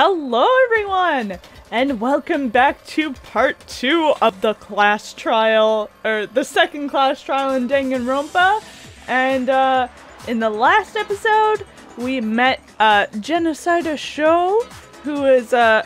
Hello, everyone, and welcome back to part two of the class trial, or the second class trial in Danganronpa. And uh, in the last episode, we met uh, Genocider Sho, who is uh,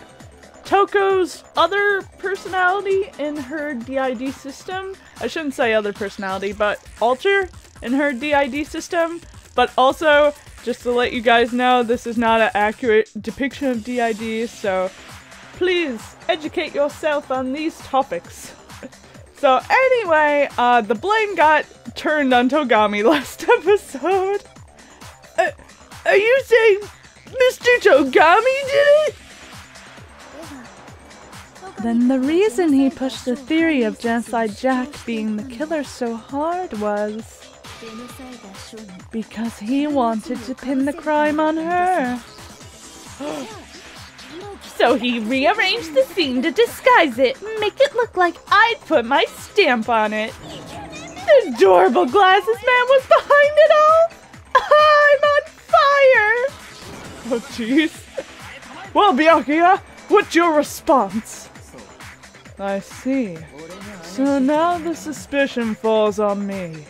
Toko's other personality in her DID system. I shouldn't say other personality, but alter in her DID system. But also, just to let you guys know, this is not an accurate depiction of DID, so please educate yourself on these topics. So anyway, uh, the blame got turned on Togami last episode. Uh, are you saying Mr. Togami did it? Then the reason he pushed the theory of Genocide Jack being the killer so hard was because he wanted to pin the crime on her. so he rearranged the scene to disguise it, make it look like I'd put my stamp on it. The adorable glasses man was behind it all. I'm on fire. Oh, jeez. Well, Byakuya, what's your response? I see. So now the suspicion falls on me.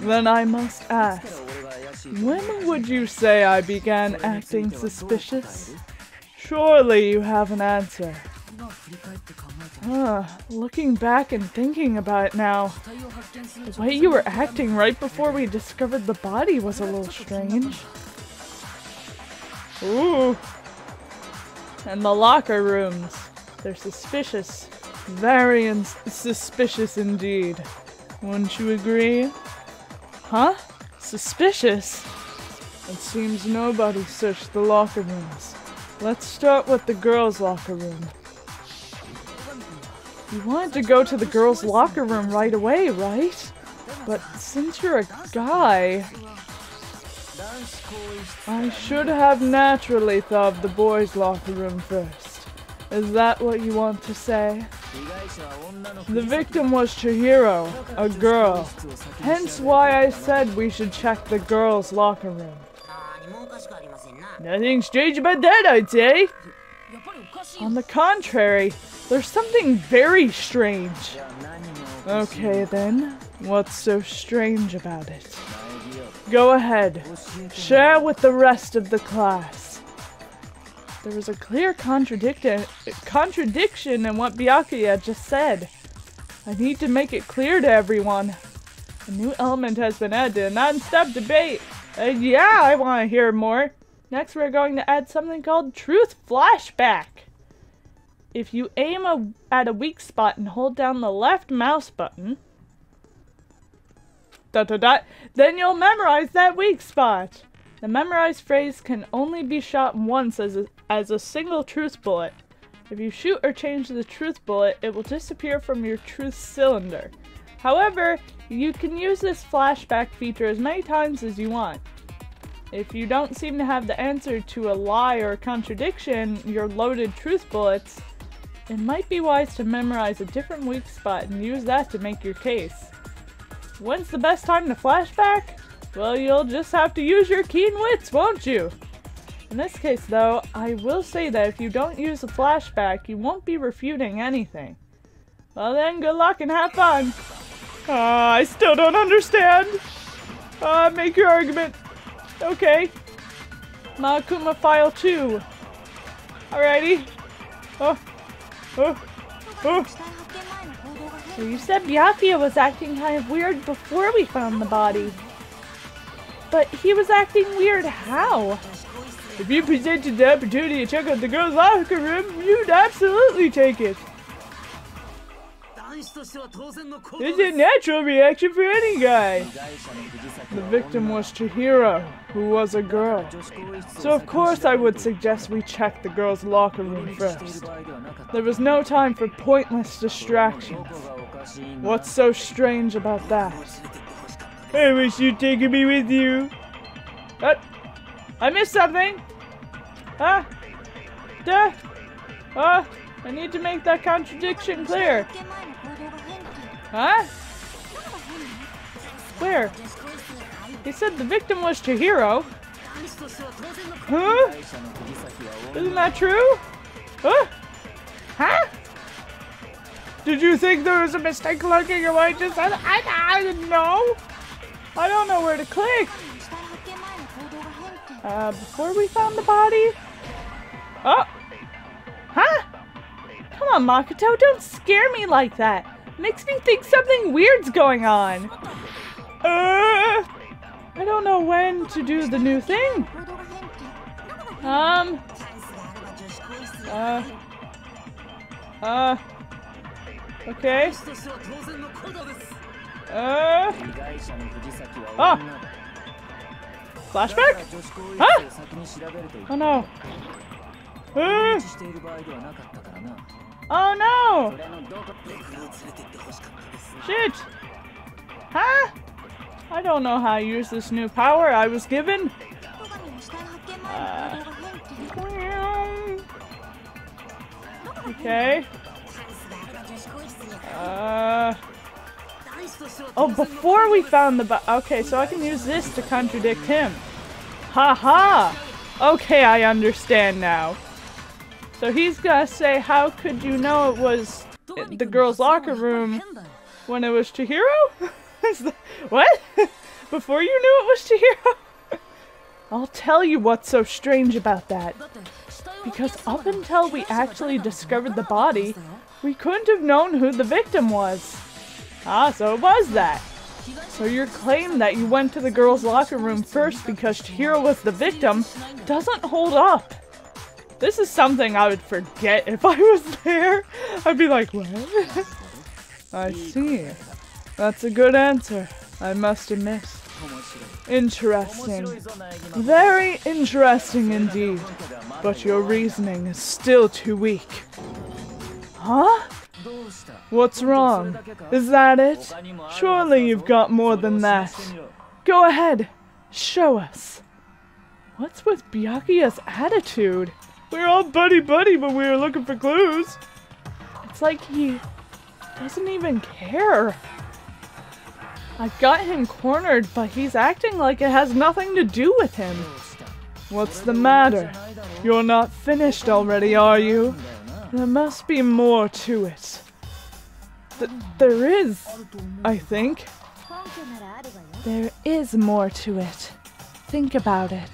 Then I must ask, when would you say I began acting suspicious? Surely you have an answer. Uh, looking back and thinking about it now, the way you were acting right before we discovered the body was a little strange. Ooh. And the locker rooms. They're suspicious. Very suspicious indeed. Wouldn't you agree? Huh? Suspicious? It seems nobody searched the locker rooms. Let's start with the girls' locker room. You wanted to go to the girls' locker room right away, right? But since you're a guy... I should have naturally thought of the boys' locker room first. Is that what you want to say? The victim was Chihiro, a girl. Hence why I said we should check the girls' locker room. Nothing strange about that, I'd say. On the contrary, there's something very strange. Okay then, what's so strange about it? Go ahead, share with the rest of the class. There was a clear contradiction in what Byakuya just said. I need to make it clear to everyone. A new element has been added to a non-stop debate. Uh, yeah, I want to hear more. Next, we're going to add something called Truth Flashback. If you aim a, at a weak spot and hold down the left mouse button, dot, dot, dot, then you'll memorize that weak spot. The memorized phrase can only be shot once as a, as a single truth bullet. If you shoot or change the truth bullet, it will disappear from your truth cylinder. However, you can use this flashback feature as many times as you want. If you don't seem to have the answer to a lie or contradiction, your loaded truth bullets, it might be wise to memorize a different weak spot and use that to make your case. When's the best time to flashback? Well, you'll just have to use your keen wits, won't you? In this case, though, I will say that if you don't use a flashback, you won't be refuting anything. Well then, good luck and have fun! Uh, I still don't understand! Uh, make your argument. Okay. Monokuma file 2. Alrighty. Oh. Oh. Oh. So you said Byakuya was acting kind of weird before we found the body. But he was acting weird how? If you presented the opportunity to check out the girls' locker room, you'd absolutely take it. It's a natural reaction for any guy. The victim was Chihiro, who was a girl. So of course I would suggest we check the girls' locker room first. There was no time for pointless distractions. What's so strange about that? I wish you'd taken me with you. But I missed something. Ah. Duh. Ah. I need to make that contradiction clear. Huh? Where? He said the victim was Chihiro. Huh? Isn't that true? Huh? Huh? Did you think there was a mistake lurking in what I just said? I, I didn't know. I don't know where to click. Uh, before we found the body? Oh! Huh? Come on, Makoto, don't scare me like that. Makes me think something weird's going on. Uh, I don't know when to do the new thing. Um. Uh. Uh. Okay. Uh. Oh. Flashback? Huh? Oh no. Uh. Oh no! Shit! Huh? I don't know how to use this new power I was given. Uh, okay. Uh. Oh, before we found the Okay, so I can use this to contradict him. Haha! -ha. Okay, I understand now. So he's gonna say, how could you know it was the girls' locker room when it was Chihiro? what? Before you knew it was Chihiro? I'll tell you what's so strange about that. Because up until we actually discovered the body, we couldn't have known who the victim was. Ah, so it was that. So your claim that you went to the girls' locker room first because Chihiro was the victim doesn't hold up. This is something I would forget if I was there. I'd be like, what? I see. That's a good answer, I must admit. Interesting. Very interesting indeed. But your reasoning is still too weak. Huh? What's wrong? Is that it? Surely you've got more than that. Go ahead. Show us. What's with Byakuya's attitude? We are all buddy-buddy, but we were looking for clues. It's like he doesn't even care. I've got him cornered, but he's acting like it has nothing to do with him. What's the matter? You're not finished already, are you? There must be more to it. Th there is, I think. There is more to it. Think about it.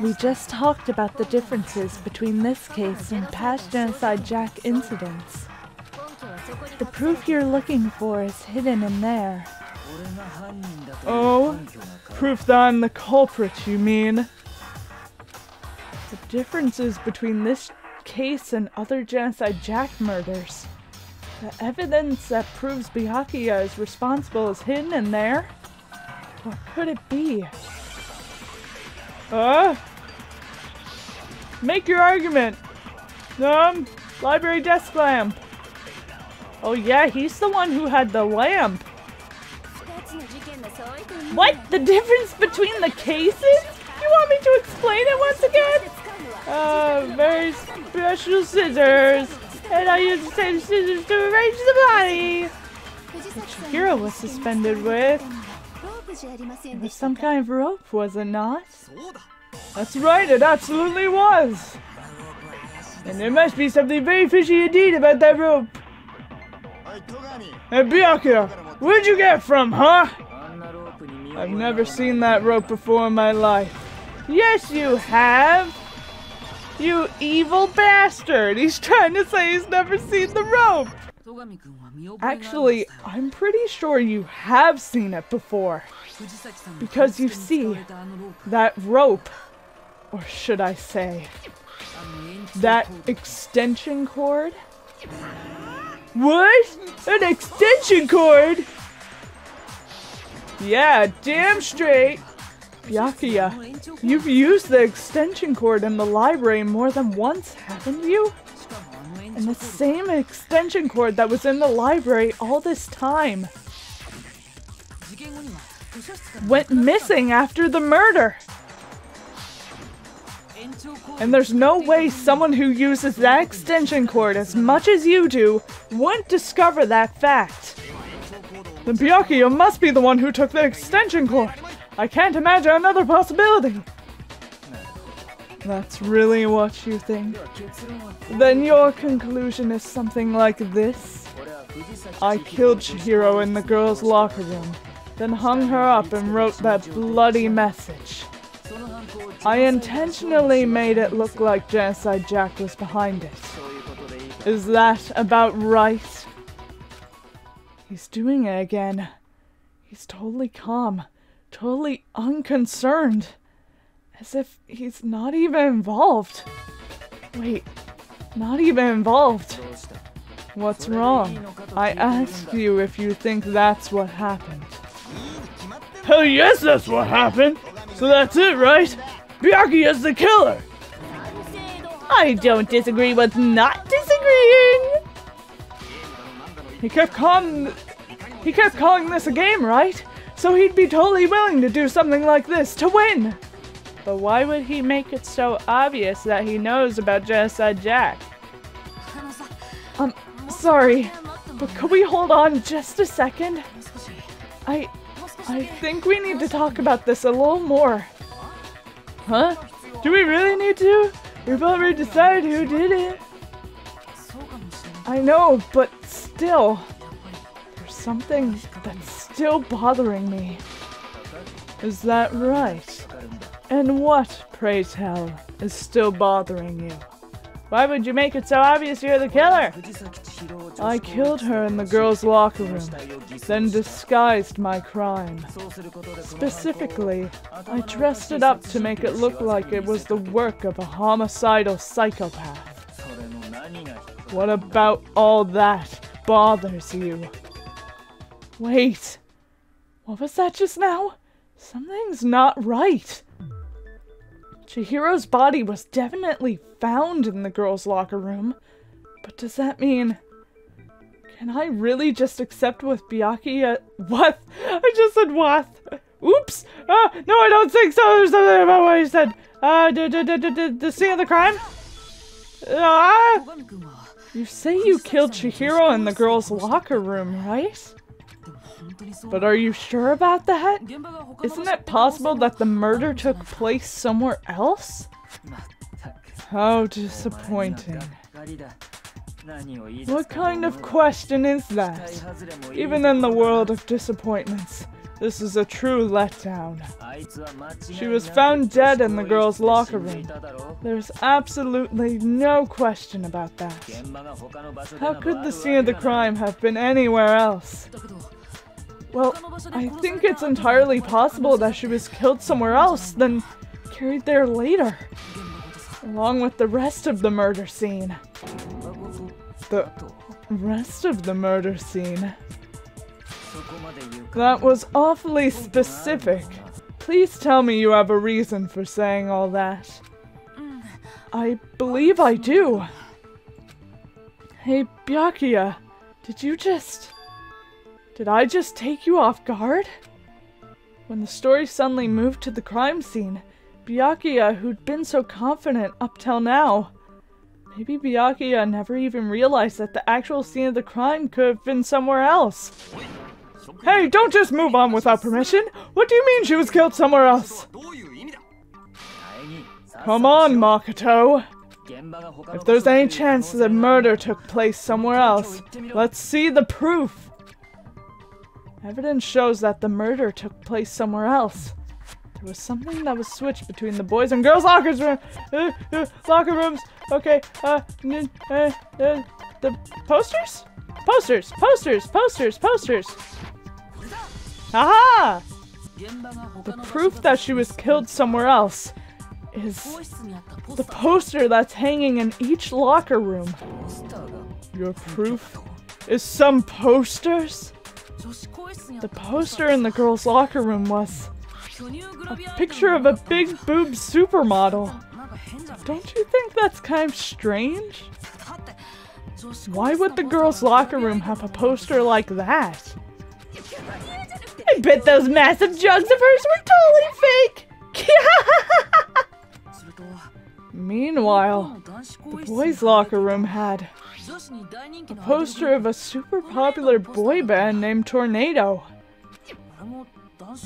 We just talked about the differences between this case and past Genocide Jack incidents. The proof you're looking for is hidden in there. Oh? Proof that I'm the culprit, you mean? The differences between this case and other Genocide Jack murders. The evidence that proves Byakuya is responsible is hidden in there? What could it be? Uh? Make your argument. Um, library desk lamp. Oh yeah, he's the one who had the lamp. What? The difference between the cases? You want me to explain it once again? Uh, very special scissors. And I use the same scissors to arrange the body. Which Chihiro was suspended with. It was some kind of rope, was it not? That's right, it absolutely was! And there must be something very fishy indeed about that rope. Hey, Byakuya, where'd you get from, huh? I've never seen that rope before in my life. Yes, you have! You evil bastard! He's trying to say he's never seen the rope! Actually, I'm pretty sure you have seen it before. Because you see, that rope, or should I say, that extension cord? What? An extension cord? Yeah, damn straight. Byakuya, you've used the extension cord in the library more than once, haven't you? And the same extension cord that was in the library all this time. Went missing after the murder. And there's no way someone who uses that extension cord as much as you do wouldn't discover that fact. Then Byakuya must be the one who took the extension cord. I can't imagine another possibility. That's really what you think? Then your conclusion is something like this? I killed Chihiro in the girls' locker room, then hung her up and wrote that bloody message. I intentionally made it look like Genocide Jack was behind it. Is that about right? He's doing it again. He's totally calm, totally unconcerned. As if he's not even involved. Wait, not even involved. What's wrong? I asked you if you think that's what happened. Hell yes, that's what happened! So that's it, right? Byakuya is the killer! I don't disagree with not disagreeing! He kept calling... He kept calling this a game, right? So he'd be totally willing to do something like this to win! But why would he make it so obvious that he knows about Genocide Jack? Um, sorry, but could we hold on just a second? I... I think we need to talk about this a little more. Huh? Do we really need to? We've already decided who did it. I know, but still. There's something that's still bothering me. Is that right? And what, pray tell, is still bothering you? Why would you make it so obvious you're the killer? I killed her in the girls' locker room, then disguised my crime. Specifically, I dressed it up to make it look like it was the work of a homicidal psychopath. What about all that bothers you? Wait, what was that just now? Something's not right. Chihiro's body was definitely found in the girls' locker room. But does that mean... Can I really just accept with Byakuya... What? I just said what? Oops! Uh, no, I don't think so! There's something about what you said! Uh, d d d d d the scene of the crime? Uh, you say you killed Chihiro in the girls' locker room, right? But are you sure about that? Isn't it possible that the murder took place somewhere else? How disappointing. What kind of question is that? Even in the world of disappointments, this is a true letdown. She was found dead in the girls' locker room. There's absolutely no question about that. How could the scene of the crime have been anywhere else? Well, I think it's entirely possible that she was killed somewhere else, then carried there later. Along with the rest of the murder scene. The rest of the murder scene. That was awfully specific. Please tell me you have a reason for saying all that. I believe I do. Hey, Byakuya, did you just... Did I just take you off guard? When the story suddenly moved to the crime scene, Byakuya, who'd been so confident up till now, maybe Byakuya never even realized that the actual scene of the crime could have been somewhere else. Hey, don't just move on without permission! What do you mean she was killed somewhere else? Come on, Makoto! If there's any chance that murder took place somewhere else, let's see the proof! Evidence shows that the murder took place somewhere else. There was something that was switched between the boys and girls' lockers room, uh, uh, locker rooms. Okay, uh, uh, uh, the posters, posters, posters, posters, posters. Aha! The proof that she was killed somewhere else is the poster that's hanging in each locker room. Your proof is some posters? The poster in the girls' locker room was a picture of a big boob supermodel. Don't you think that's kind of strange? Why would the girls' locker room have a poster like that? I bet those massive jugs of hers were totally fake! Meanwhile, the boys' locker room had a poster of a super popular boy band named Tornado.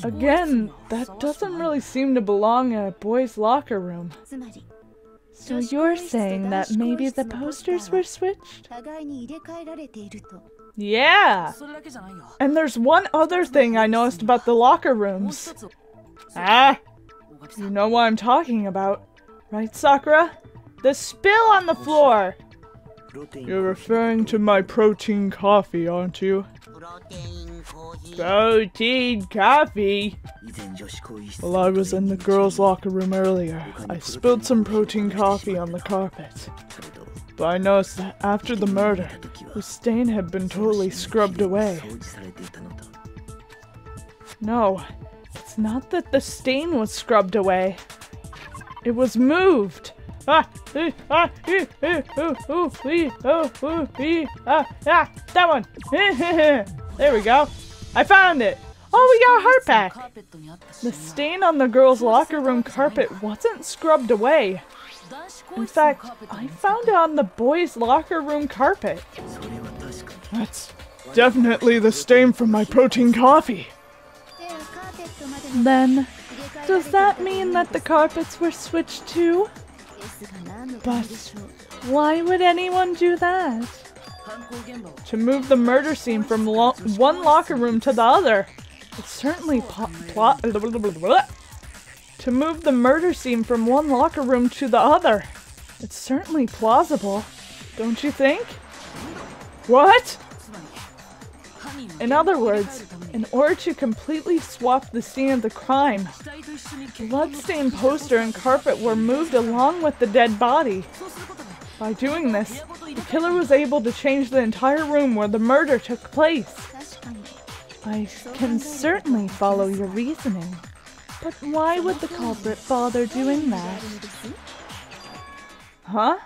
Again, that doesn't really seem to belong in a boy's locker room. So you're saying that maybe the posters were switched? Yeah! And there's one other thing I noticed about the locker rooms. Ah! You know what I'm talking about, right, Sakura? The spill on the floor! You're referring to my protein coffee, aren't you? Protein coffee? Well, I was in the girls' locker room earlier. I spilled some protein coffee on the carpet. But I noticed that after the murder, the stain had been totally scrubbed away. No, it's not that the stain was scrubbed away. It was moved ah, that one. there we go. I found it. Oh, we got a heart pack. The stain on the girl's locker room carpet wasn't scrubbed away. In fact, I found it on the boy's locker room carpet. That's definitely the stain from my protein coffee. Then, does that mean that the carpets were switched too? But Why would anyone do that? To move the murder scene from lo one locker room to the other. It's certainly plot. To move the murder scene from one locker room to the other. It's certainly plausible, don't you think? What? In other words, in order to completely swap the scene of the crime. Bloodstained poster and carpet were moved along with the dead body. By doing this, the killer was able to change the entire room where the murder took place. I can certainly follow your reasoning, but why would the culprit bother doing that? Huh?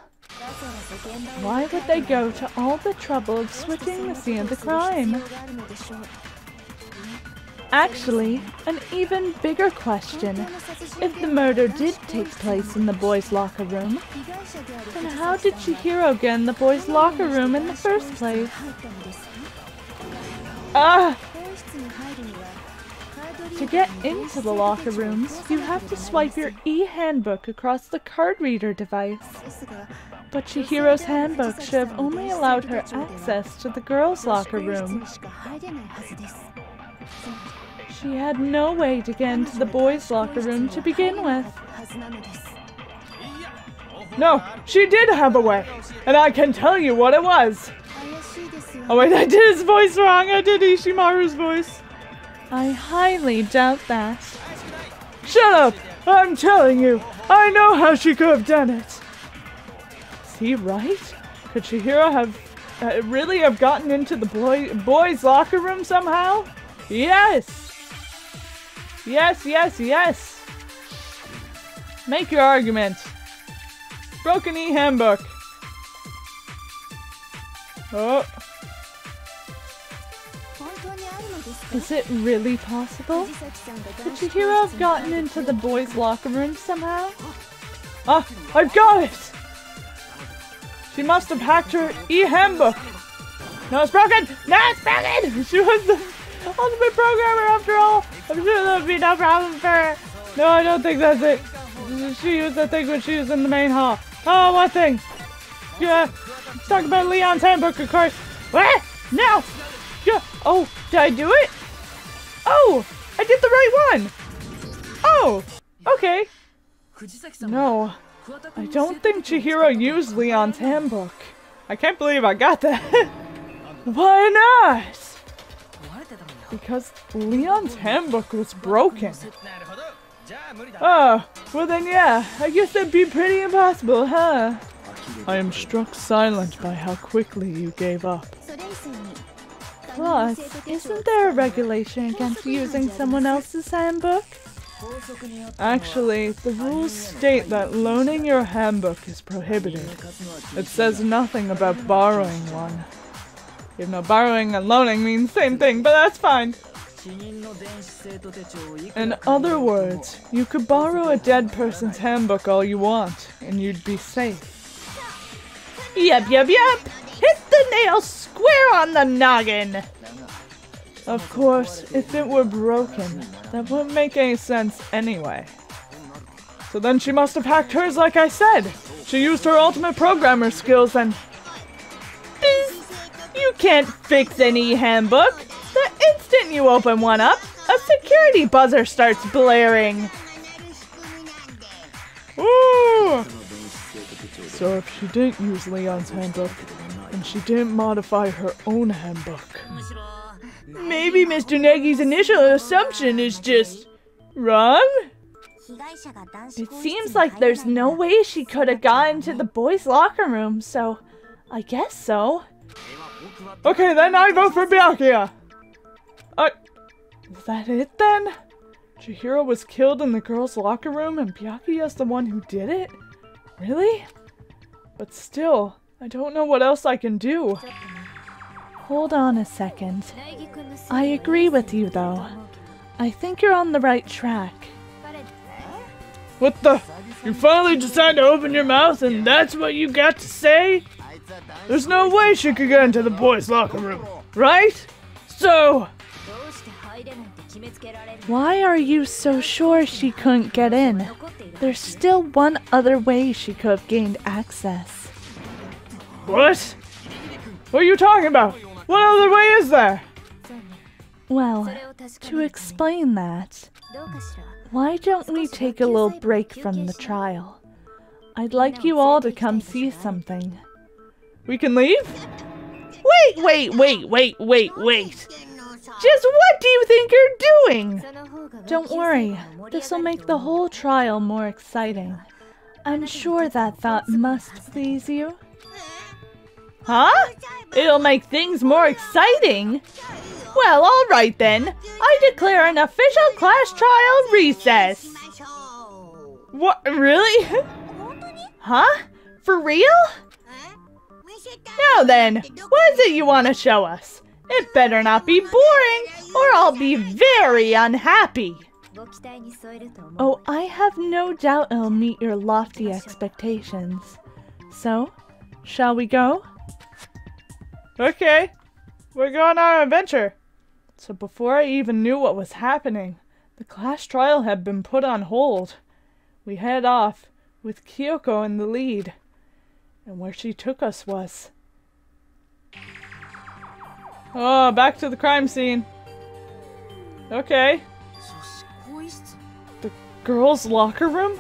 Why would they go to all the trouble of switching the scene of the crime? Actually, an even bigger question. If the murder did take place in the boys' locker room, then how did Chihiro get in the boys' locker room in the first place? Ah! To get into the locker rooms, you have to swipe your e-handbook across the card reader device. But Chihiro's handbook should have only allowed her access to the girls' locker room. She had no way to get into the boys' locker room to begin with. No, she did have a way, and I can tell you what it was. Oh wait, I did his voice wrong. I did Ishimaru's voice. I highly doubt that. Shut up! I'm telling you, I know how she could have done it. Is he right? Could Chihiro have uh, really have gotten into the boy boys' locker room somehow? Yes! Yes, yes, yes! Make your argument. Broken E handbook. Oh. Is it really possible? Could Chihiro have gotten into the boys' locker room somehow? Ah, I've got it! She must have hacked her e-handbook! No, it's broken! No, it's broken! She was the Ultimate programmer after all. I'm sure that would be no problem for her. No, I don't think that's it. She used that thing when she was in the main hall. Oh, what thing? Yeah, let's talk about Leon's handbook, of course. What? No! Yeah. Oh, did I do it? Oh, I did the right one. Oh, okay. No, I don't think Chihiro used Leon's handbook. I can't believe I got that. Why not? Because Leon's handbook was broken. Oh, well then yeah, I guess that'd be pretty impossible, huh? I am struck silent by how quickly you gave up. Plus, isn't there a regulation against using someone else's handbook? Actually, the rules state that loaning your handbook is prohibited. It says nothing about borrowing one. Even though borrowing and loaning means same thing, but that's fine. In other words, you could borrow a dead person's handbook all you want, and you'd be safe. Yep, yep, yep! Hit the nail square on the noggin! Of course, if it were broken, that wouldn't make any sense anyway. So then she must have hacked hers like I said! She used her ultimate programmer skills and can't fix any handbook. The instant you open one up, a security buzzer starts blaring. Ooh! So if she didn't use Leon's handbook, and she didn't modify her own handbook, maybe Mr. Naegi's initial assumption is just wrong? It seems like there's no way she could have gotten to the boys' locker room, so I guess so. Okay, then I vote for Byakuya. Uh, is that it then? Chihiro was killed in the girls' locker room and Byakuya's the one who did it? Really? But still, I don't know what else I can do. Hold on a second. I agree with you though. I think you're on the right track. What the? You finally decided to open your mouth and that's what you got to say? There's no way she could get into the boys' locker room, right? So, why are you so sure she couldn't get in? There's still one other way she could have gained access. What? What are you talking about? What other way is there? Well, to explain that, why don't we take a little break from the trial? I'd like you all to come see something. We can leave? Wait, wait, wait, wait, wait, wait. Just what do you think you're doing? Don't worry, this'll make the whole trial more exciting. I'm sure that thought must please you. Huh? It'll make things more exciting? Well, alright then. I declare an official class trial recess. What? Really? huh? For real? Now then, what is it you want to show us? It better not be boring, or I'll be very unhappy. Oh, I have no doubt it'll meet your lofty expectations. So, shall we go? Okay, we're going on our adventure. So before I even knew what was happening, the class trial had been put on hold. We head off, with Kyoko in the lead. And where she took us was... Oh, back to the crime scene. Okay. The girls' locker room?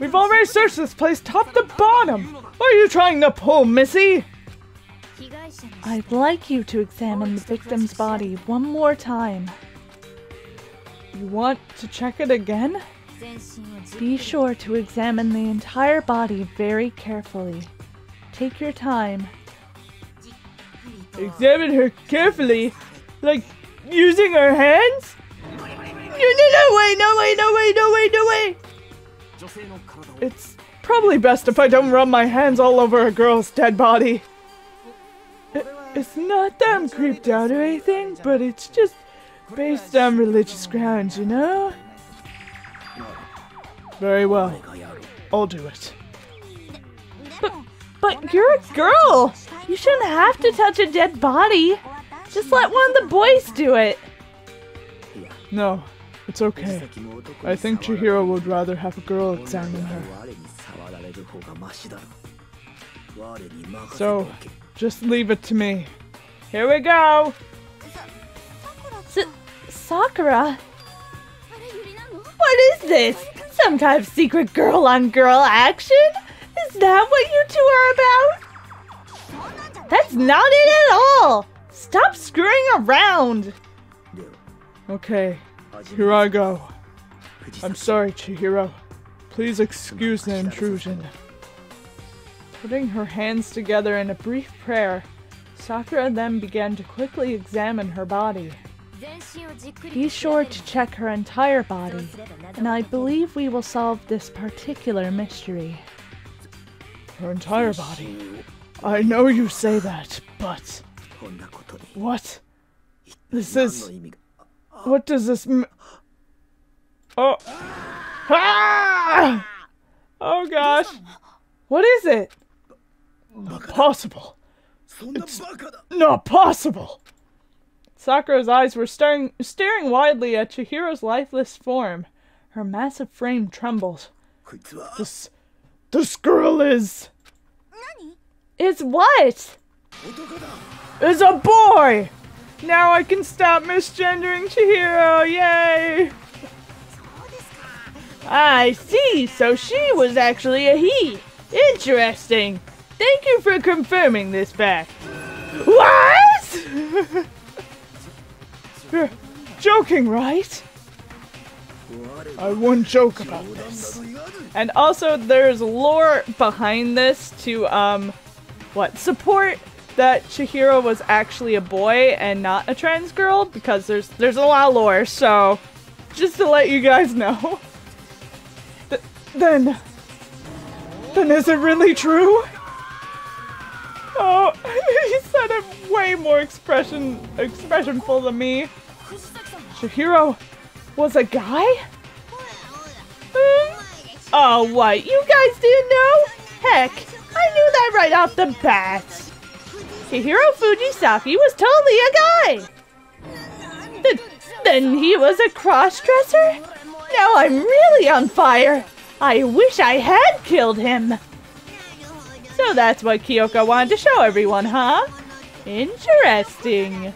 We've already searched this place top to bottom! What are you trying to pull, Missy? I'd like you to examine the victim's body one more time. You want to check it again? Be sure to examine the entire body very carefully. Take your time. Examine her carefully? Like, using her hands? No, no, no, wait, no, wait, no, wait, no, wait, no, wait! It's probably best if I don't rub my hands all over a girl's dead body. It, it's not that I'm creeped out or anything, but it's just based on religious grounds, you know? Very well. I'll do it. But, but you're a girl! You shouldn't have to touch a dead body. Just let one of the boys do it. No, it's okay. I think Chihiro would rather have a girl examine her. So, just leave it to me. Here we go! S Sakura? What is this? Some kind of secret girl on girl action? Is that what you two are about? That's not it at all! Stop screwing around! Okay, here I go. I'm sorry, Chihiro. Please excuse the intrusion. Putting her hands together in a brief prayer, Sakura then began to quickly examine her body. Be sure to check her entire body, and I believe we will solve this particular mystery. Her entire body? I know you say that, but... What? This is... What does this m- Oh! Ah! Oh gosh! What is it? Not possible. It's not possible! Sakura's eyes were staring, staring widely at Chihiro's lifeless form. Her massive frame trembled. This, this girl is... Is what? Is a boy! Now I can stop misgendering Chihiro, yay! I see, so she was actually a he. Interesting. Thank you for confirming this fact. What? You're joking, right? I wouldn't joke about this. And also, there's lore behind this to, um, what, support that Chihiro was actually a boy and not a trans girl, because there's there's a lot of lore, so just to let you guys know. Th- then, then is it really true? Oh, he said it way more expression expressionful than me. Chihiro was a guy? Hmm? Oh, what? You guys didn't know? Heck, I knew that right off the bat. Chihiro Fujisaki was totally a guy. Th- then he was a cross-dresser? Now I'm really on fire. I wish I had killed him. So that's what Kyoko wanted to show everyone, huh? Interesting.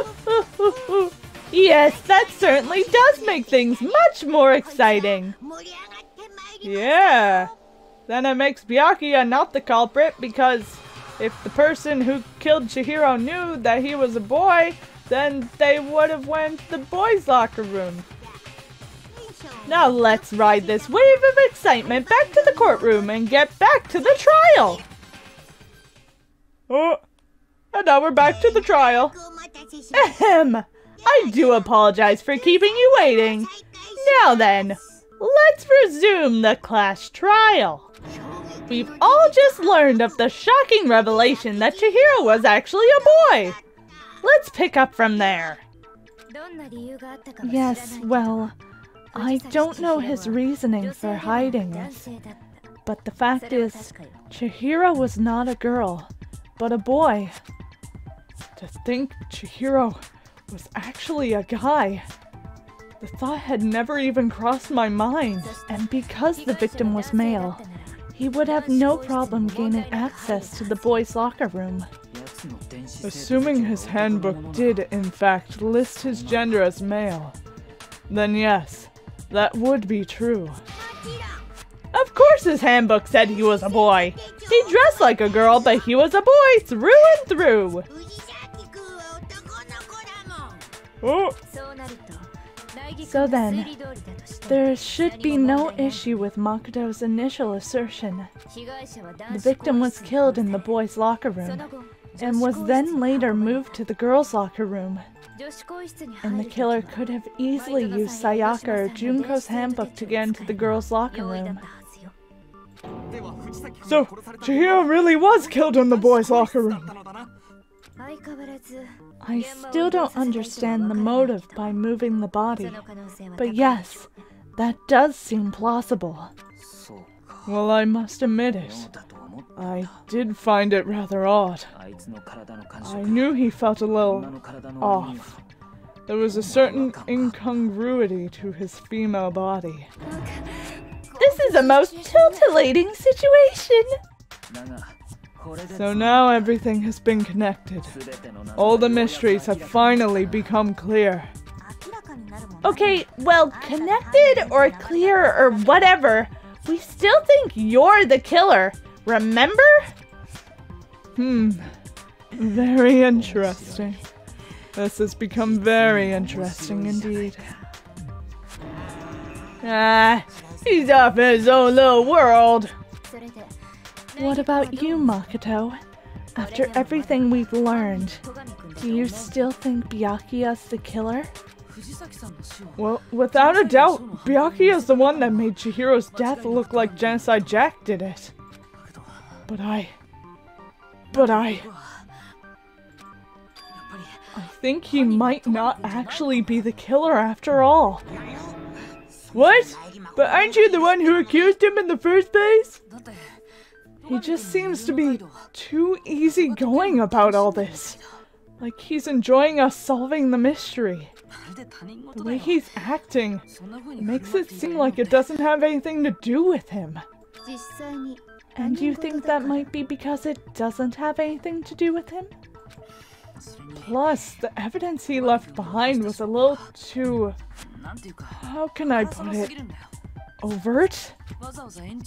yes, that certainly does make things much more exciting. Yeah. Then it makes Byakuya not the culprit because if the person who killed Chihiro knew that he was a boy, then they would have went to the boys' locker room. Now let's ride this wave of excitement back to the courtroom and get back to the trial. Oh, and now we're back to the trial. Ahem. I do apologize for keeping you waiting. Now then, let's resume the class trial. We've all just learned of the shocking revelation that Chihiro was actually a boy. Let's pick up from there. Yes, well, I don't know his reasoning for hiding it. But the fact is, Chihiro was not a girl, but a boy. To think Chihiro was actually a guy. The thought had never even crossed my mind. And because the victim was male, he would have no problem gaining access to the boys' locker room. Assuming his handbook did, in fact, list his gender as male, then yes, that would be true. Of course his handbook said he was a boy. He dressed like a girl, but he was a boy through and through. Oh, So then, there should be no issue with Makoto's initial assertion. The victim was killed in the boys' locker room and was then later moved to the girls' locker room. And the killer could have easily used Sayaka or Junko's handbook to get into the girls' locker room. So, Chihiro really was killed in the boys' locker room. I still don't understand the motive by moving the body, but yes, that does seem plausible. Well, I must admit it. I did find it rather odd. I knew he felt a little off. There was a certain incongruity to his female body. This is a most titillating situation! So now everything has been connected. All the mysteries have finally become clear. Okay, well, connected or clear or whatever, we still think you're the killer. Remember? Hmm. Very interesting. This has become very interesting indeed. Ah, he's off in his own little world. What about you, Makoto? After everything we've learned, do you still think Byakuya's the killer? Well, without a doubt, Byakuya's the one that made Chihiro's death look like Genocide Jack did it. But I... But I... I think he might not actually be the killer after all. What? But aren't you the one who accused him in the first place? He just seems to be too easygoing about all this. Like he's enjoying us solving the mystery. The way he's acting makes it seem like it doesn't have anything to do with him. And you think that might be because it doesn't have anything to do with him? Plus, the evidence he left behind was a little too... How can I put it? Overt?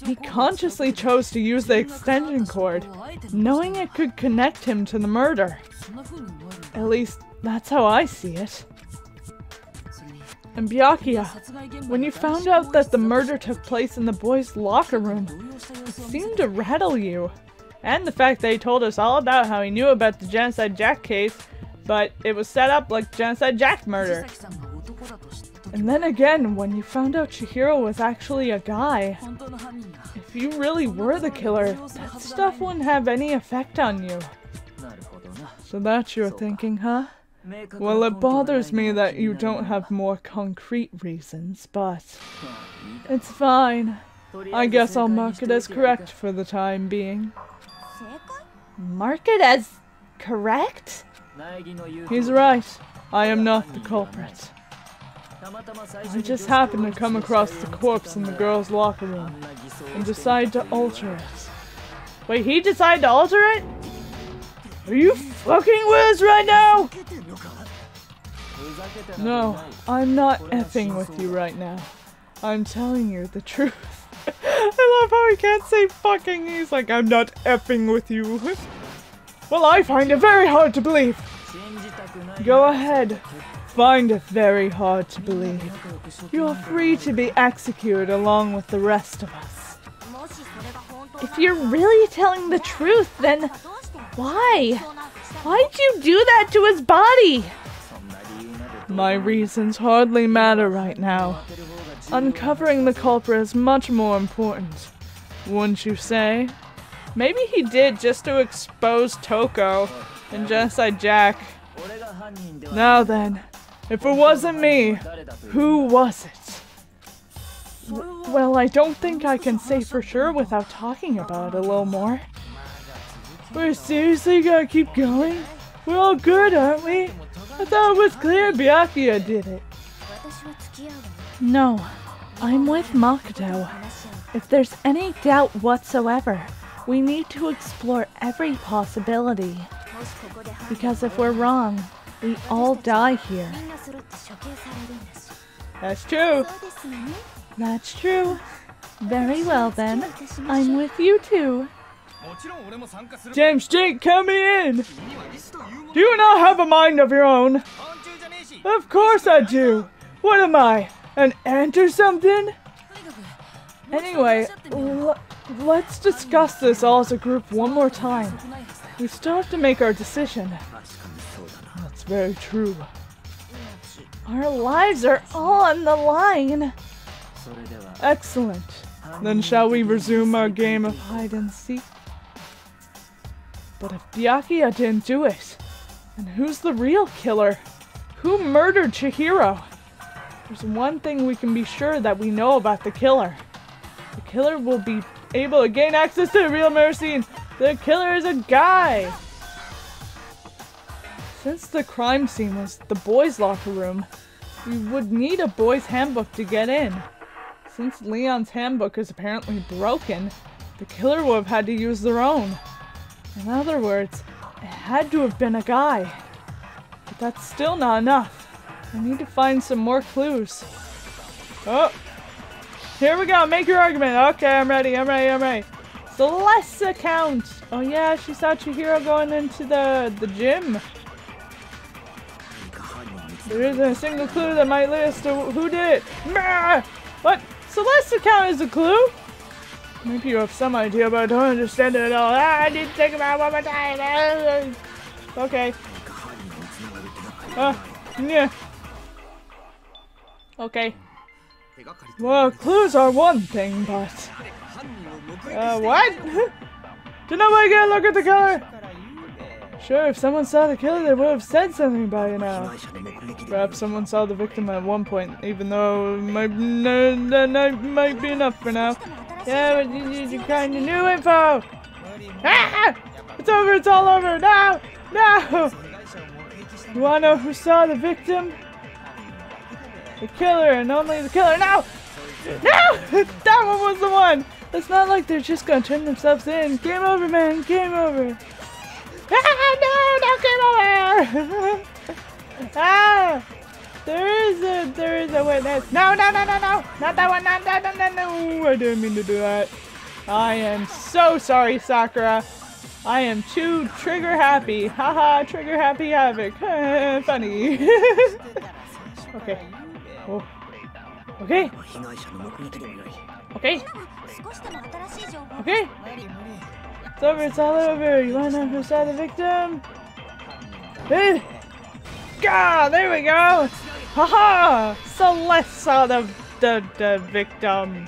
He consciously chose to use the extension cord, knowing it could connect him to the murder. At least, that's how I see it. And Byakuya, when you found out that the murder took place in the boys' locker room, it seemed to rattle you. And the fact that he told us all about how he knew about the Genocide Jack case, but it was set up like Genocide Jack murder. And then again, when you found out Chihiro was actually a guy, if you really were the killer, that stuff wouldn't have any effect on you. So that's your thinking, huh? Well, it bothers me that you don't have more concrete reasons, but it's fine. I guess I'll mark it as correct for the time being. Mark it as correct? He's right. I am not the culprit. I just happened to come across the corpse in the girls' locker room and decide to alter it. Wait, he decided to alter it? Are you fucking Wiz right now? No, I'm not effing with you right now. I'm telling you the truth. I love how he can't say fucking. He's like, I'm not effing with you. well, I find it very hard to believe. Go ahead. Find it very hard to believe. You're free to be executed along with the rest of us. If you're really telling the truth, then why? Why'd you do that to his body? My reasons hardly matter right now. Uncovering the culprit is much more important. Wouldn't you say? Maybe he did just to expose Toko and genocide Jack. Now then, if it wasn't me, who was it? Well, I don't think I can say for sure without talking about it a little more. We're seriously gonna keep going? We're all good, aren't we? I thought it was clear Byakuya did it. No, I'm with Makoto. If there's any doubt whatsoever, we need to explore every possibility. Because if we're wrong, we all die here. That's true. That's true. Very well then, I'm with you too. James, Jake, come in! Do you not have a mind of your own? Of course I do! What am I, an ant or something? Anyway, let's discuss this all as a group one more time. We still have to make our decision. That's very true. Our lives are on the line! Excellent. Then shall we resume our game of hide and seek? But if Byakuya didn't do it, then who's the real killer? Who murdered Chihiro? There's one thing we can be sure that we know about the killer. The killer will be able to gain access to the real murder scene. The killer is a guy. Since the crime scene was the boys' locker room, we would need a boys' handbook to get in. Since Leon's handbook is apparently broken, the killer would have had to use their own. In other words, it had to have been a guy. But that's still not enough. I need to find some more clues. Oh! Here we go, make your argument. Okay, I'm ready, I'm ready, I'm ready. Celeste's account! Oh yeah, she saw Chihiro going into the, the gym. There isn't a single clue that might to who did it. What? Celeste's account is a clue? Maybe you have some idea, but I don't understand it at all. Ah, I need to think about it one more time. Ah, Okay. Uh, yeah. Okay. Well, clues are one thing, but... Uh, what? Did nobody get a look at the killer? Sure, if someone saw the killer, they would have said something by you now. Perhaps someone saw the victim at one point, even though it might, no, no, no, might be enough for now. Yeah, but you, you, you kind of new info. Ah! It's over, it's all over. No! No! You wanna know who saw the victim? The killer and only the killer. No! No! that one was the one! It's not like they're just gonna turn themselves in. Game over, man. Game over. Ah, no, no, game over! ah! There is a, there is a witness. no, no, no, no, no, not that one, not that, no, no, no, I didn't mean to do that. I am so sorry, Sakura. I am too trigger happy. Haha, -ha, trigger happy havoc. Funny. okay. Oh. Okay. Okay. Okay. It's over. It's all over. You want to side the victim? Hey. God, there we go! Haha! Celeste saw the, the, the victim.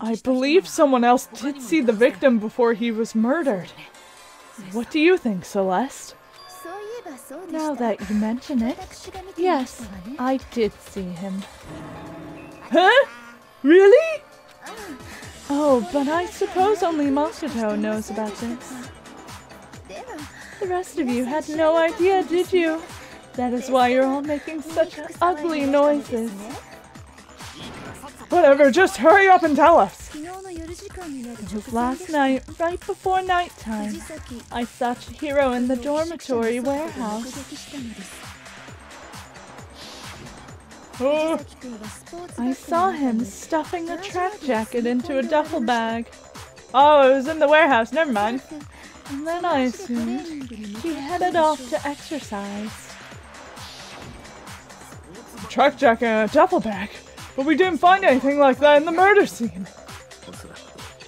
I believe someone else did see the victim before he was murdered. What do you think, Celeste? Now that you mention it, yes, I did see him. Huh? Really? Oh, but I suppose only Makoto knows about this. The rest of you had no idea, did you? That is why you're all making such ugly noises. Whatever, just hurry up and tell us. Last night, right before nighttime, I saw Chihiro in the dormitory warehouse. Oh. I saw him stuffing a track jacket into a duffel bag. Oh, it was in the warehouse, never mind. And then I assumed he headed off to exercise. Truck jack and a bag, but we didn't find anything like that in the murder scene.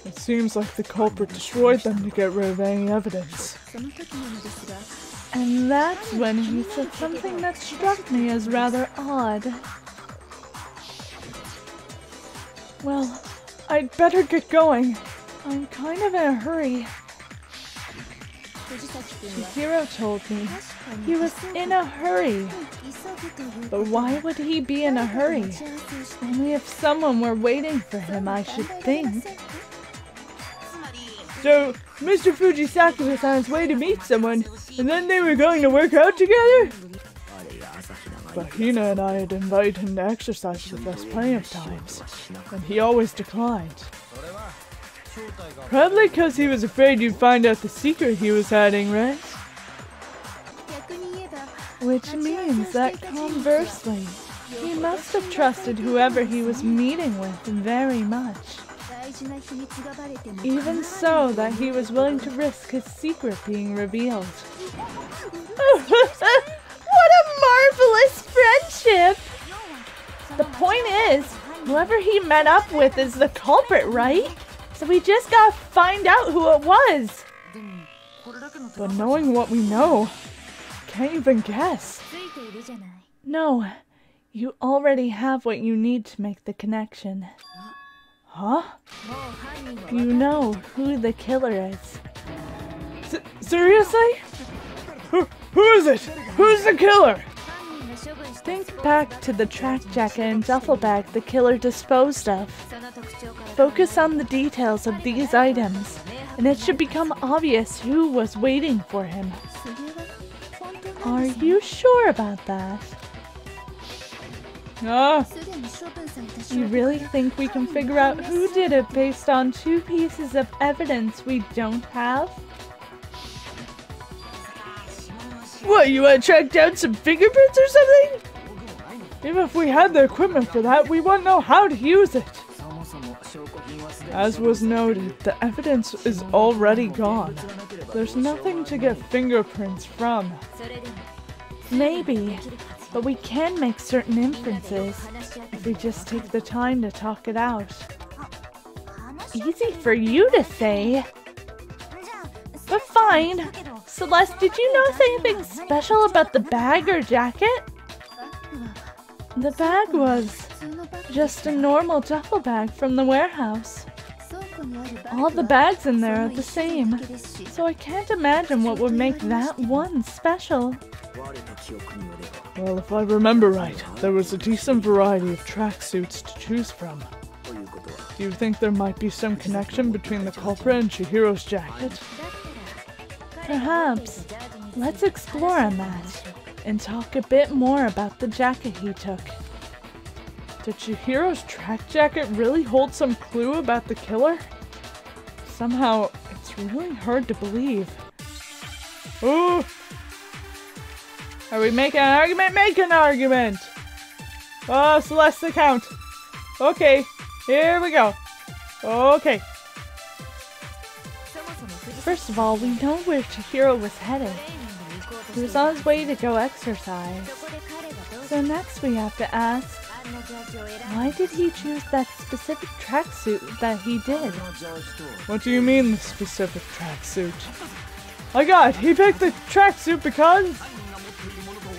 It seems like the culprit destroyed them to get rid of any evidence. And that's when he said something that struck me as rather odd. Well, I'd better get going. I'm kind of in a hurry. Chihiro told me he was in a hurry. But why would he be in a hurry? Only if someone were waiting for him, I should think. So, Mr. Fujisaki was on his way to meet someone, and then they were going to work out together? But Hina and I had invited him to exercise with us plenty of times, and he always declined. Probably because he was afraid you'd find out the secret he was hiding, right? Which means that conversely, he must have trusted whoever he was meeting with very much. Even so, that he was willing to risk his secret being revealed. what a marvelous friendship! The point is, whoever he met up with is the culprit, right? So we just gotta find out who it was. But knowing what we know, can't even guess. No, you already have what you need to make the connection. Huh? You know who the killer is. S seriously? Who, who is it? Who's the killer? Think back to the track jacket and duffel bag the killer disposed of. Focus on the details of these items, and it should become obvious who was waiting for him. Are you sure about that? Ah! You really think we can figure out who did it based on two pieces of evidence we don't have? What, you want to track down some fingerprints or something? Even if we had the equipment for that, we wouldn't know how to use it. As was noted, the evidence is already gone. There's nothing to get fingerprints from. Maybe, but we can make certain inferences if we just take the time to talk it out. Easy for you to say. But fine. Celeste, did you notice anything special about the bag or jacket? The bag was just a normal duffel bag from the warehouse. All the bags in there are the same, so I can't imagine what would make that one special. Well, if I remember right, there was a decent variety of tracksuits to choose from. Do you think there might be some connection between the culprit and Chihiro's jacket? Perhaps let's explore on that and talk a bit more about the jacket he took. Did Chihiro's track jacket really hold some clue about the killer? Somehow, it's really hard to believe. Ooh! Are we making an argument? Make an argument! Oh, Celeste, count! Okay, here we go. Okay. First of all, we know where Chihiro was headed. He was on his way to go exercise. So next we have to ask, why did he choose that specific tracksuit that he did? What do you mean, the specific tracksuit? I got, he picked the tracksuit because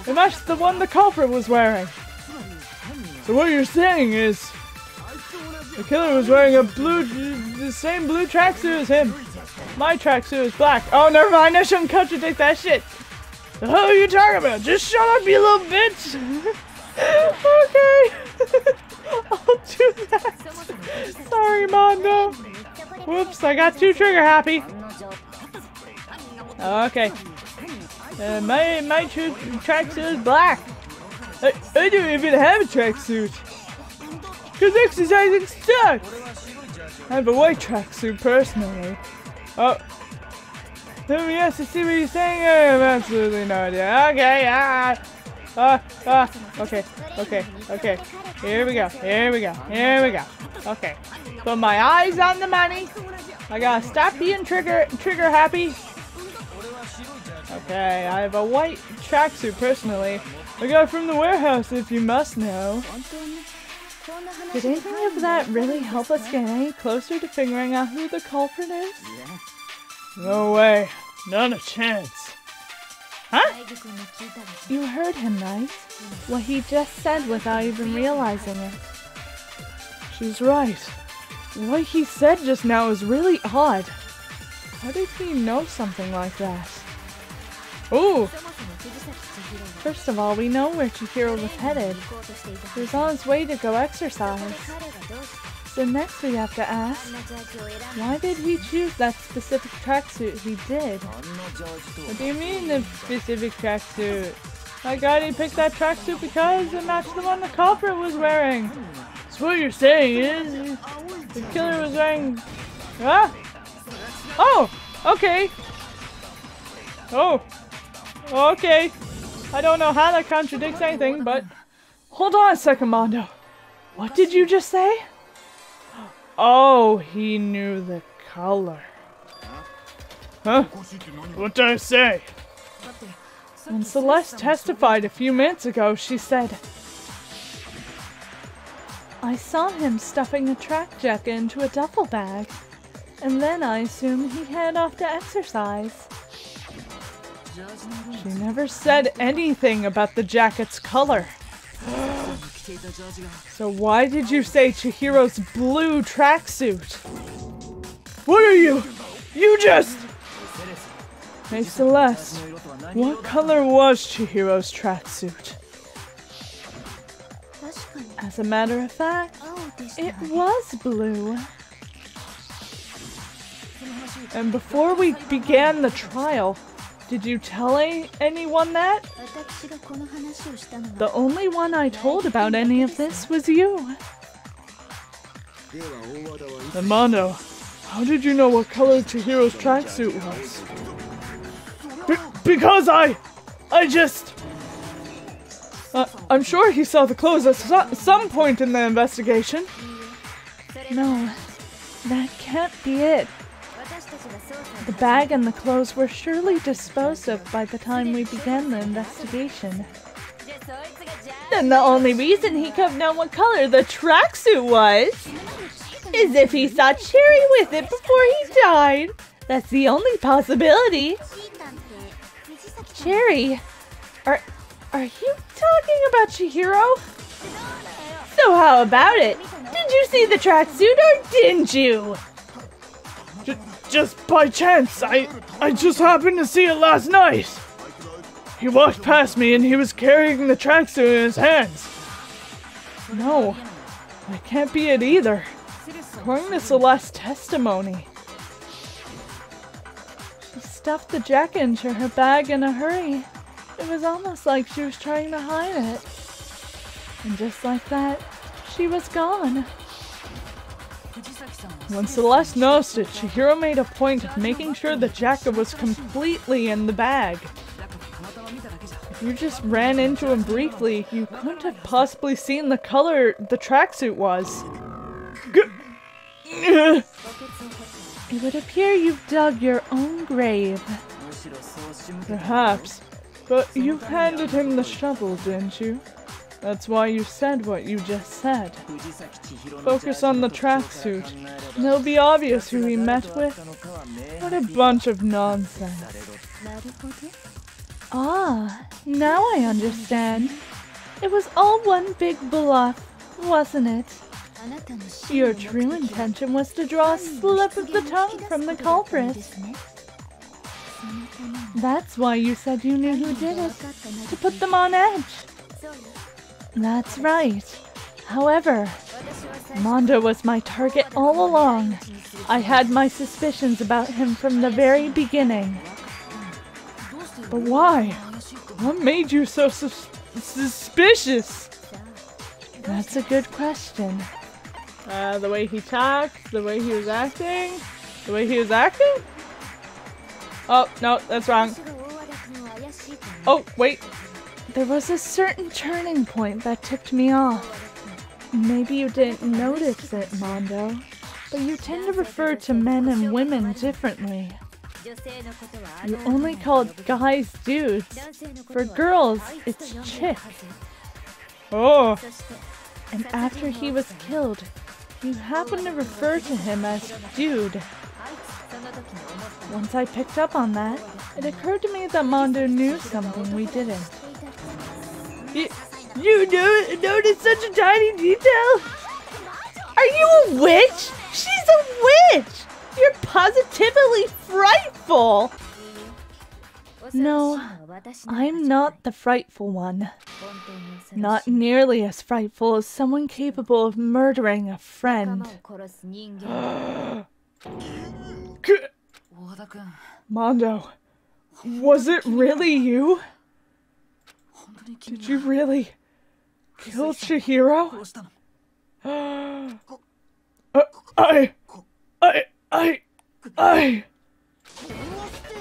it matched the one the culprit was wearing. So what you're saying is, the killer was wearing a blue, the same blue tracksuit as him. My tracksuit is black. Oh, never mind. I shouldn't contradict that shit. The hell are you talking about? Just shut up, you little bitch. okay. I'll do that. Sorry, Mondo. Whoops, I got too trigger happy. Okay. Uh, my my tra tracksuit is black. I, I don't even have a tracksuit. Cause exercising sucks. I have a white tracksuit personally. Oh. Me ask to see what he's saying. I have absolutely no idea. Okay, ah. Ah, ah. Okay, okay, okay. Here we go, here we go, here we go. Okay. Put my eyes on the money. I gotta stop being trigger trigger happy. Okay, I have a white tracksuit personally. I got it from the warehouse if you must know. Did anything of that really help us get any closer to figuring out who the culprit is? No way. Not a chance. Huh? You heard him, right? What he just said without even realizing it. She's right. What he said just now is really odd. How did he know something like that? Ooh! First of all, we know where Chihiro was headed. He was on his way to go exercise. So next we have to ask, why did he choose that specific tracksuit he did? What do you mean the specific tracksuit? My god, he picked that tracksuit because it matched the one the culprit was wearing. So what you're saying is, the killer was wearing... Ah! Oh! Okay! Oh! Okay. I don't know how that contradicts anything, but... Hold on a second, Mondo. What did you just say? Oh, he knew the color. Huh? What did I say? When Celeste testified a few minutes ago, she said, I saw him stuffing a track jacket into a duffel bag, and then I assumed he headed off to exercise. She never said anything about the jacket's color. so why did you say Chihiro's blue tracksuit? What are you? You just... Hey Celeste, what color was Chihiro's tracksuit? As a matter of fact, it was blue. And before we began the trial, did you tell a anyone that? The only one I told about any of this was you. Amando, how did you know what color Chihiro's tracksuit was? Be because I... I just... Uh, I'm sure he saw the clothes at so some point in the investigation. No, that can't be it. The bag and the clothes were surely disposed of by the time we began the investigation. Then the only reason he could known what color the tracksuit was is if he saw Cherry with it before he died. That's the only possibility. Cherry, are are you talking about Chihiro? So how about it? Did you see the tracksuit or didn't you? Just by chance. I I just happened to see it last night. He walked past me and he was carrying the tracksuit in his hands. No, that can't be it either. According to Celeste's testimony, she stuffed the jacket into her bag in a hurry It was almost like she was trying to hide it. And just like that, she was gone. When Celeste noticed it, Chihiro made a point of making sure the jacket was completely in the bag. If you just ran into him briefly, you couldn't have possibly seen the color the tracksuit was. It would appear you've dug your own grave. Perhaps. But you handed him the shovel, didn't you? That's why you said what you just said. Focus on the tracksuit, it'll be obvious who he met with. What a bunch of nonsense. Ah, now I understand. It was all one big bluff, wasn't it? Your true intention was to draw a slip of the tongue from the culprit. That's why you said you knew who did it, to put them on edge. That's right. However, Mondo was my target all along. I had my suspicions about him from the very beginning. But why? What made you so sus suspicious? That's a good question. Uh, the way he talked, the way he was acting, the way he was acting? Oh, no, that's wrong. Oh, wait, there was a certain turning point that tipped me off. Maybe you didn't notice it, Mondo, but you tend to refer to men and women differently. You only call guys dudes. For girls, it's chick. Oh! And after he was killed, you happened to refer to him as dude. Once I picked up on that, it occurred to me that Mondo knew something we didn't. You, you such a tiny detail? Are you a witch? She's a witch! You're positively frightful! No, I'm not the frightful one. Not nearly as frightful as someone capable of murdering a friend. Mondo, was it really you? Did you really kill Chihiro? uh, I, I, I, I,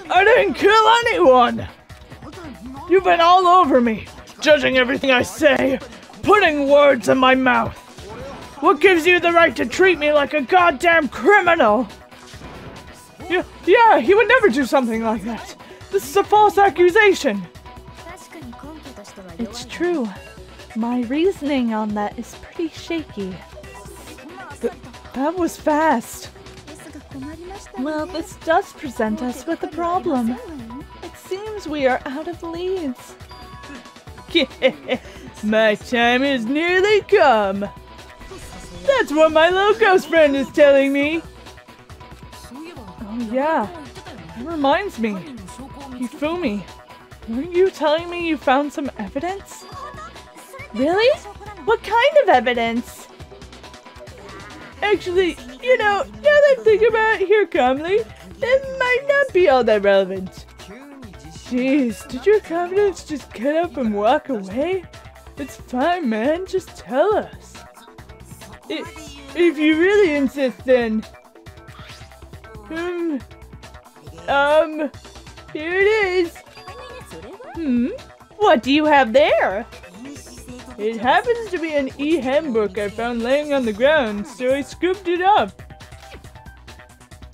I didn't kill anyone! You've been all over me, judging everything I say, putting words in my mouth. What gives you the right to treat me like a goddamn criminal? Yeah, yeah, he would never do something like that. This is a false accusation. It's true. My reasoning on that is pretty shaky. Th that was fast. Well, this does present us with a problem. It seems we are out of leads. my time is nearly come. That's what my Locos friend is telling me. Oh yeah, he reminds me. Hifumi, Weren't you telling me you found some evidence? Really? What kind of evidence? Actually, you know, now that I think about it here calmly, it might not be all that relevant. Jeez, did your confidence just get up and walk away? It's fine, man. Just tell us. If you really insist, then... Um... Um... Here it is! Hmm? What do you have there? It happens to be an e-handbook I found laying on the ground, so I scooped it up.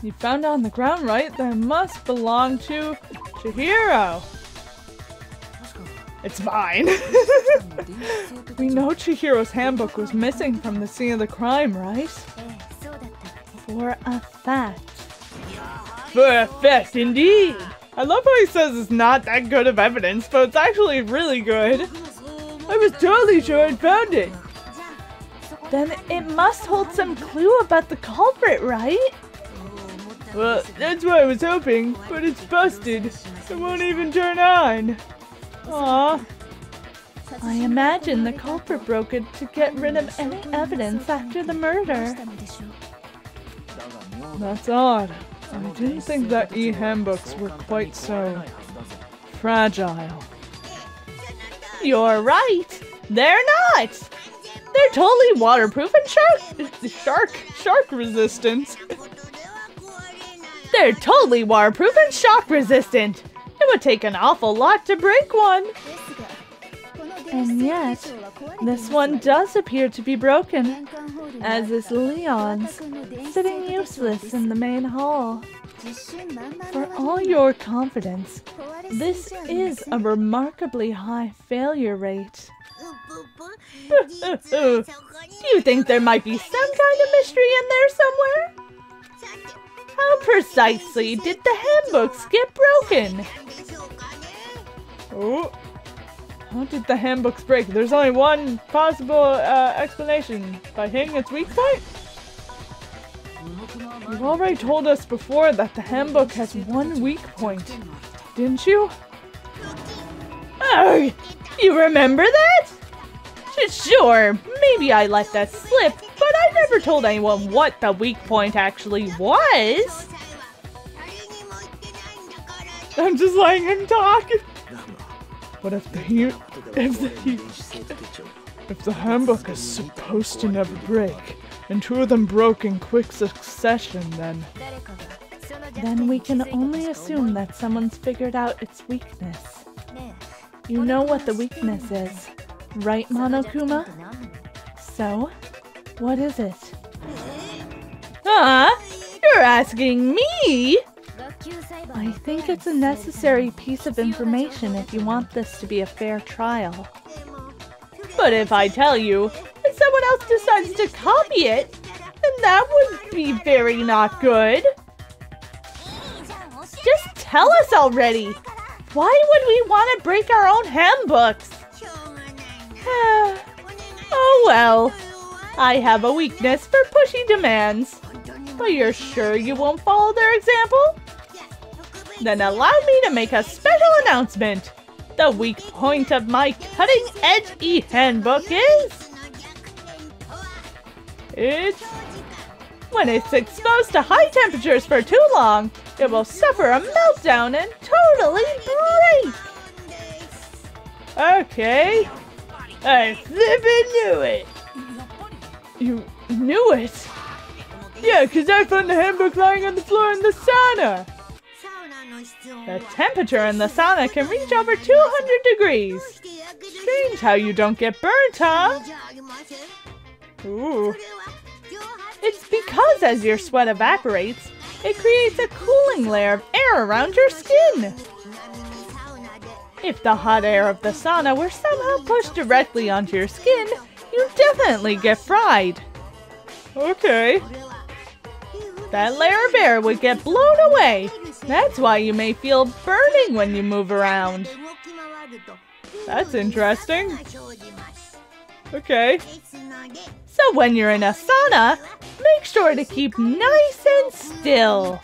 You found it on the ground, right? That must belong to Chihiro. It's mine. we know Chihiro's handbook was missing from the scene of the crime, right? For a fact. For a fact, indeed. I love how he says it's not that good of evidence, but it's actually really good. I was totally sure I'd found it. Then it must hold some clue about the culprit, right? Well, that's what I was hoping, but it's busted. It won't even turn on. Aw. I imagine the culprit broke it to get rid of any evidence after the murder. That's odd. I didn't think that e handbooks were quite so fragile. You're right. They're not. They're totally waterproof and shark shark shark resistant. They're totally waterproof and shock resistant. It would take an awful lot to break one. And yet, this one does appear to be broken, as is Leon's, sitting useless in the main hall. For all your confidence, this is a remarkably high failure rate. Do you think there might be some kind of mystery in there somewhere? How precisely did the handbooks get broken? Oh. How did the handbooks break? There's only one possible uh, explanation. By hitting its weak point? You've already told us before that the handbook has one weak point, didn't you? Oh, you remember that? Sure, maybe I let that slip, but I never told anyone what the weak point actually was. I'm just letting him talk. What if the he- if the if the handbook is supposed to never break, and two of them broke in quick succession, then then we can only assume that someone's figured out its weakness. You know what the weakness is, right, Monokuma? So, what is it? Huh? You're asking me? I think it's a necessary piece of information if you want this to be a fair trial. But if I tell you, and someone else decides to copy it, then that would be very not good. Just tell us already! Why would we want to break our own handbooks? oh well. I have a weakness for pushy demands. But you're sure you won't follow their example? Then allow me to make a special announcement. The weak point of my cutting edge e-handbook is... It's... When it's exposed to high temperatures for too long, it will suffer a meltdown and totally break! Okay. I flippin' knew it! You knew it? Yeah, because I found the handbook lying on the floor in the sauna! The temperature in the sauna can reach over 200 degrees. Strange how you don't get burnt, huh? Ooh. It's because as your sweat evaporates, it creates a cooling layer of air around your skin. If the hot air of the sauna were somehow pushed directly onto your skin, you'd definitely get fried. Okay. That layer of air would get blown away. That's why you may feel burning when you move around. That's interesting. Okay. So when you're in a sauna, make sure to keep nice and still.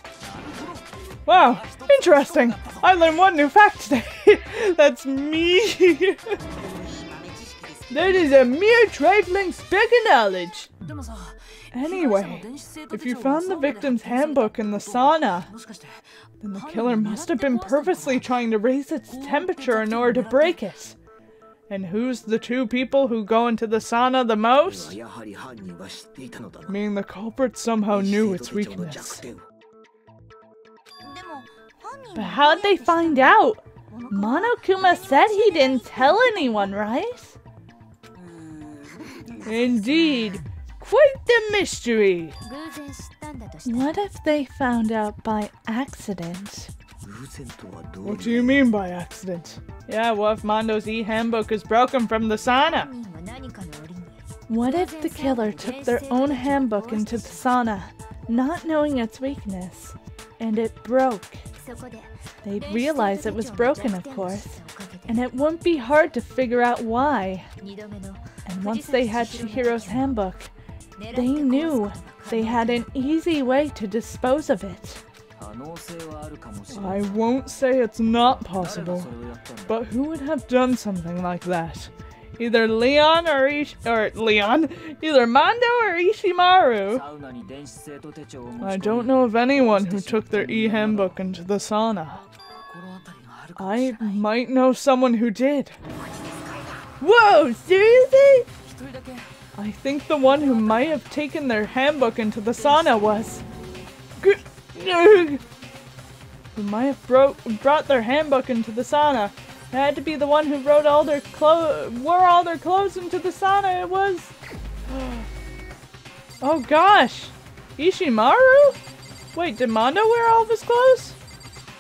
Wow, interesting. I learned one new fact today. That's me. that is a mere trifling speck of knowledge. Anyway, if you found the victim's handbook in the sauna, then the killer must have been purposely trying to raise its temperature in order to break it. And who's the two people who go into the sauna the most? Meaning the culprit somehow knew its weakness. But how'd they find out? Monokuma said he didn't tell anyone, right? Indeed. Quite the mystery. What if they found out by accident? What do you mean by accident? Yeah, what if Mondo's e-handbook is broken from the sauna? What if the killer took their own handbook into the sauna, not knowing its weakness, and it broke? They'd realize it was broken, of course, and it wouldn't be hard to figure out why. And once they had Chihiro's handbook, they knew they had an easy way to dispose of it. I won't say it's not possible, but who would have done something like that? Either Leon or Ish- or Leon, either Mondo or Ishimaru. I don't know of anyone who took their e-handbook into the sauna. I might know someone who did. Whoa, seriously? I think the one who might have taken their handbook into the sauna was... Who might have bro brought their handbook into the sauna. It had to be the one who wrote all their clo wore all their clothes into the sauna. It was... Oh gosh! Ishimaru? Wait, did Mondo wear all of his clothes?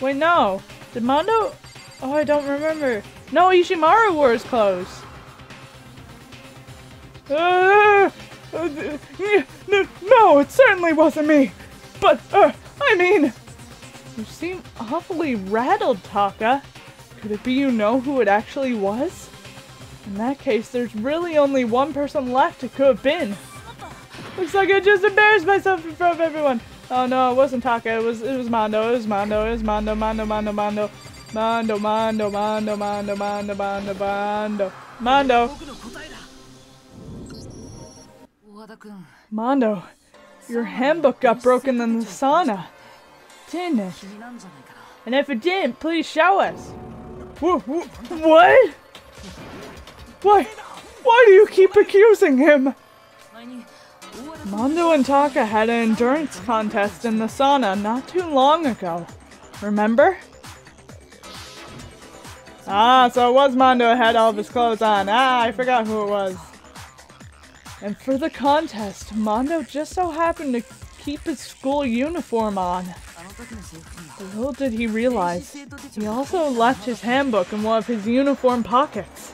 Wait, no. Did Mondo... Oh, I don't remember. No, Ishimaru wore his clothes. Uh, uh, uh, no, it certainly wasn't me. But, uh, I mean... You seem awfully rattled, Taka. Could it be you know who it actually was? In that case, there's really only one person left it could have been. Looks like I just embarrassed myself in front of everyone. Oh no, it wasn't Taka, it was it was Mondo, it was Mondo, it was Mondo, Mondo, Mondo, Mondo. Mondo, Mondo, Mondo, Mondo, Mondo, Mondo, Mondo. Mondo. Mondo, your handbook got broken in the sauna. Didn't it? And if it didn't, please show us. What? Why? Why do you keep accusing him? Mondo and Taka had an endurance contest in the sauna not too long ago. Remember? Ah, so it was Mondo had all of his clothes on. Ah, I forgot who it was. And for the contest, Mondo just so happened to keep his school uniform on. Little did he realize, he also left his handbook in one of his uniform pockets.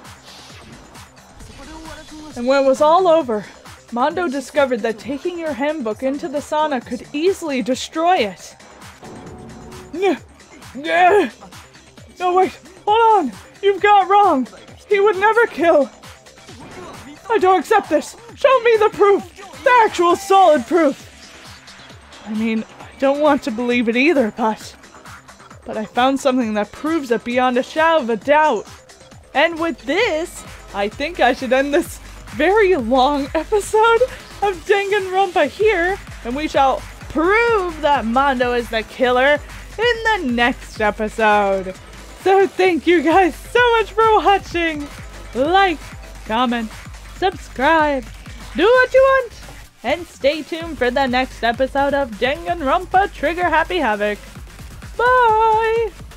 And when it was all over, Mondo discovered that taking your handbook into the sauna could easily destroy it. No, wait, hold on! You've got wrong! He would never kill! I don't accept this! Show me the proof. The actual solid proof. I mean, I don't want to believe it either, but. But I found something that proves it beyond a shadow of a doubt. And with this, I think I should end this very long episode of Danganronpa here, and we shall prove that Mondo is the killer in the next episode. So thank you guys so much for watching. Like, comment, subscribe, do what you want, and stay tuned for the next episode of Danganronpa Trigger Happy Havoc. Bye!